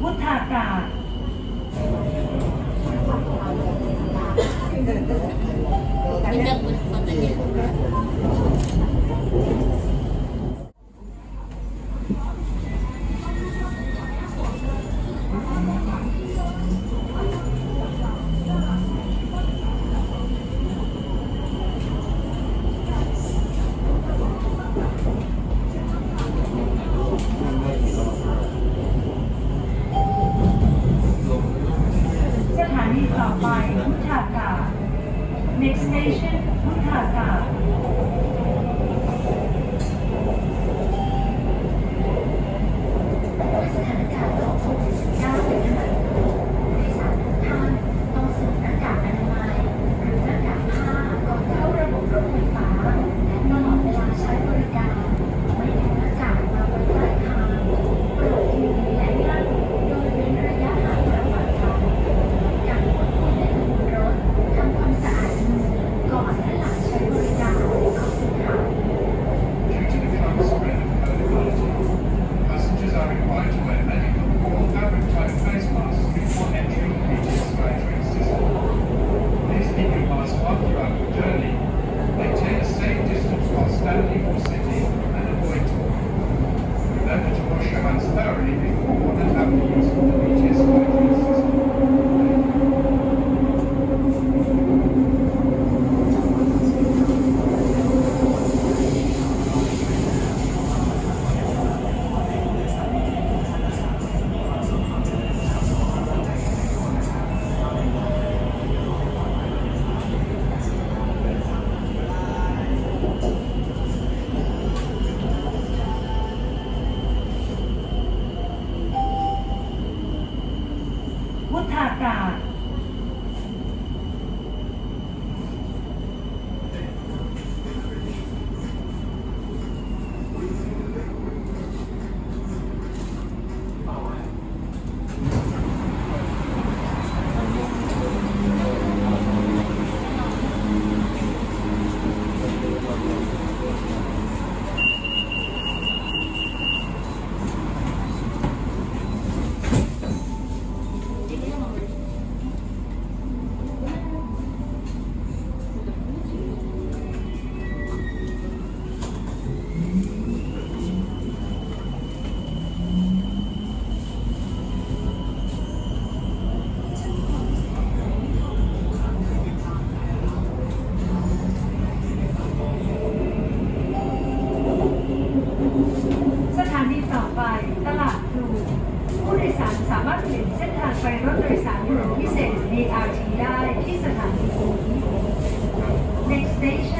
พุทธากาศเป็นเด็ก station.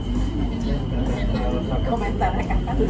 Comentar a capa do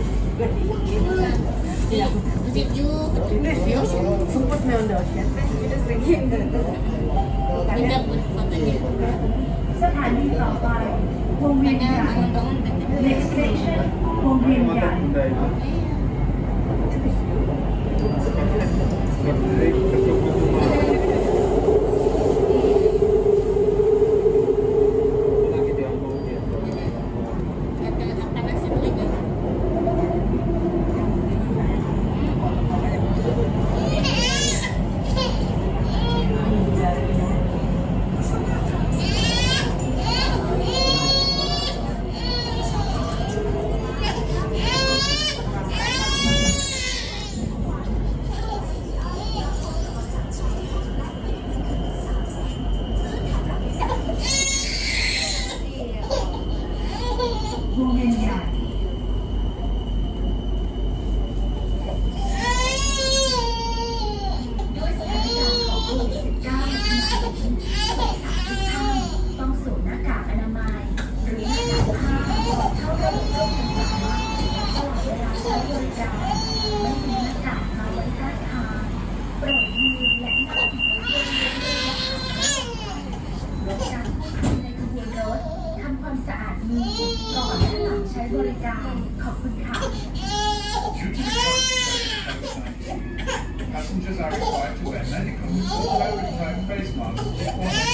doctors are required to wear medical. Or over-the-top face masks?